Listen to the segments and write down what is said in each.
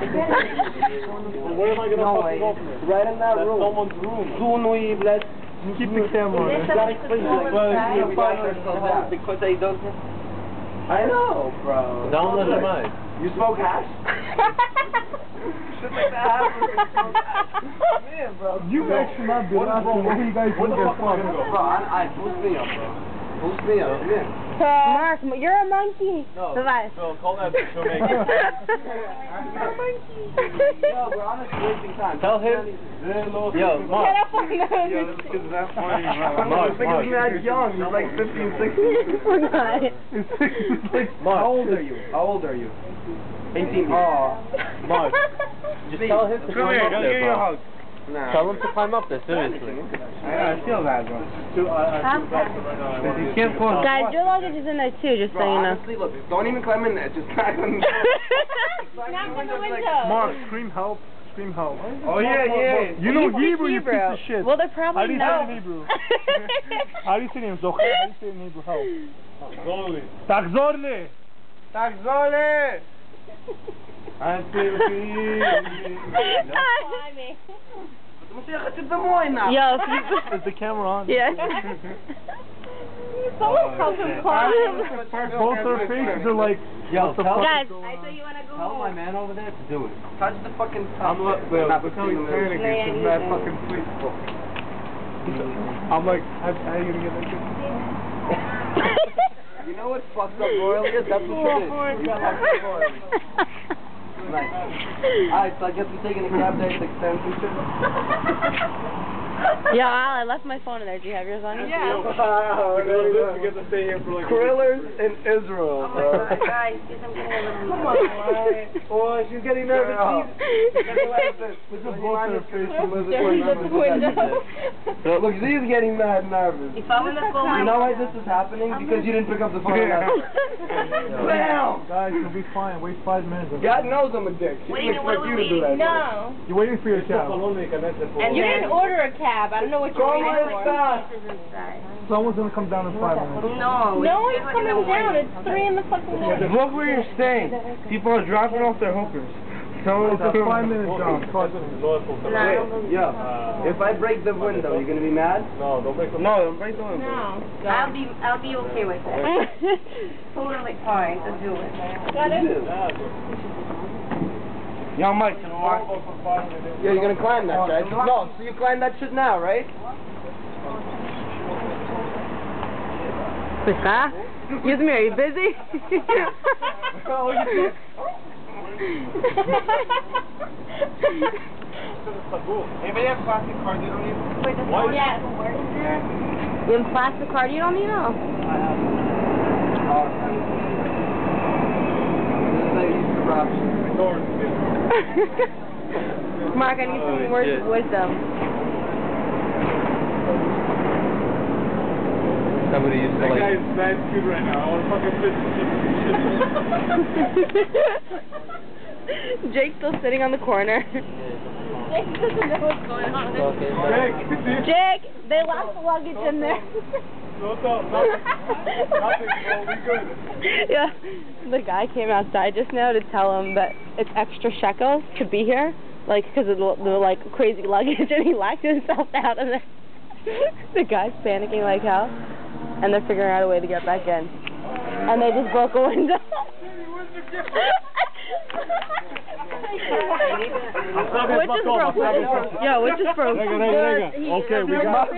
where am I gonna no fucking? Right in that That's room. someone's room. Zunui, bless. Keep the camera. You. Well, because they don't. I know, bro. Download the mic. You smoke hash? Shit like that happens. Man, bro. You guys should not be laughing. What you guys think? The fuck am I gonna? Bro, I, I, boost me up, bro. Boost me up. Mark, you're a monkey. No. Bye-bye. Phil, call that bitch. She'll make it. Yo, we're honestly wasting time. Tell him. Yo, Get Mark. up on those. This is that funny, Mark, This nigga's mad young. He's like 15, 16. We're not. It's like, How old are you? How old are you? 18. Oh. Mark. Just tell him to climb up there, bro. No. Tell him to climb up there, seriously. I, feel bad, bro. Guys, your luggage is in there too, just Bro, so you know. Honestly, look, don't even climb in there. Just climb in there. Knock on the window. Mark, scream help. Scream help. Oh, yeah, yeah. You know Hebrew, you piece of shit. Well, they're probably How do you not. say in Hebrew? How do you say in Hebrew? How do you say in Hebrew? Help. Takzor le. Takzor. I feel feeling. Потому что я хочу домой, на. Is the camera on? Yes. Someone called him Both their faces are like, yo, what the fuck Guys, I thought you wanna go Tell my man over there to do it. Touch the fucking top. I'm like, wait, I'm becoming panic. It's a mad fucking sweet book. I'm like, how, how are you gonna get that? You know what fucked up royally is? That's what it is. You got fucked up. Nice. Alright, so I guess we're taking a cab there to extend some shit. Yo, Al, I left my phone in there. Do you have yours on you? We get to stay here for like Krillers in Israel, oh bro. Guys, I'm getting a little Come on, Oh, she's getting nervous. Look at both their faces. Look, she's getting mad nervous. If I'm in the phone, You know why this is happening? Because you didn't pick up the phone. Bam! Guys, you'll be fine. Wait five minutes. God knows I'm a dick. She Wait, didn't what expect we you to do that. No. You're waiting for your cab. And you didn't order a cab. I don't know what you're Come waiting on, for. Someone's gonna come down in five minutes. No. No one's coming down. It's three in the fucking morning. Look where you're staying. People are dropping off their hookers. So It's a five minute job. Trust me. Wait, yo, if I break the window, you're gonna be mad? No, don't make them. No, don't break the window. No. I'll be I'll be okay with it. totally fine to do it. Got it? Yo, Mike, can I walk? Yeah, you're gonna climb that, right? No, so you climb that shit now, right? Quicker. Excuse me, are you busy? Anybody have plastic cards you don't need? Why? Yeah. You have plastic card? You don't need I have. Uh, this is a them. Mark, I need some Oh, words shit. of wisdom. Somebody used to like. mad cute right now. I want to fucking Jake's still sitting on the corner. Jake doesn't know what's going on. Jake, they left the luggage in there. No, no, nothing. Nothing, bro. We good. yeah, the guy came outside just now to tell him that it's extra shekels to be here, like because of the, the like crazy luggage, and he locked himself out, of then the guy's panicking like hell, and they're figuring out a way to get back in, and they just broke a window. What just broke? What just broke? Yo, what just broke? Rega, rega, rega. He- Okay, we the- got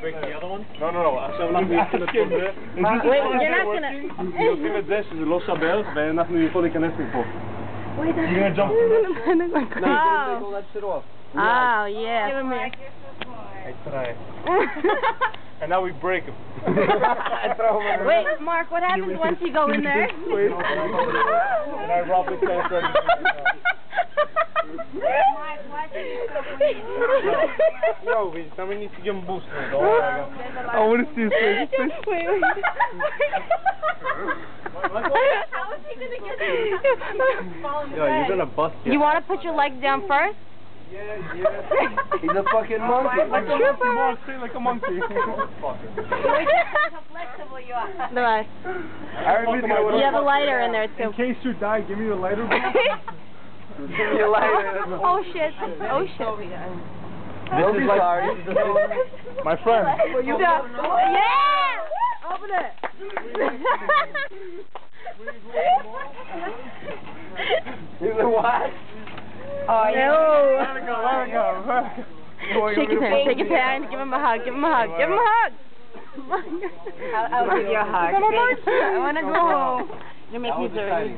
break the other one? לא, לא, לא, עכשיו אנחנו יוצאים את זה. Wait, you're not gonna. עושים את זה שזה לא שבר, ואנחנו יכולים להיכנס מפה. Wait, that's You're gonna jump oh. all that shit off. Oh, yeah. I try. And now we break them. Wait, Mark, what happens once you go in there? Wait. And I rob the Yo, we, somebody needs to give him a boost. man. Don't worry, I want to see his face. Wait, wait. Yo, you're gonna bust your You want to put your legs down first? Yeah, yeah. He's a fucking monkey. Like a monkey, Mark. Say like a monkey. Bye. Everybody's gonna You have a lighter in there too. In case you die, give me the lighter. bro. Give me a lighter. oh shit. Oh shit. Oh, don't be sorry. My friend. Yeah! Open it. Is it. You know what? Oh, Let it go, let it go, let it go. Shake his hand, shake his hand, give him a hug, give him a hug, give him a hug. I'll, I'll give you a hug. I wanna go home. You're making me dirty.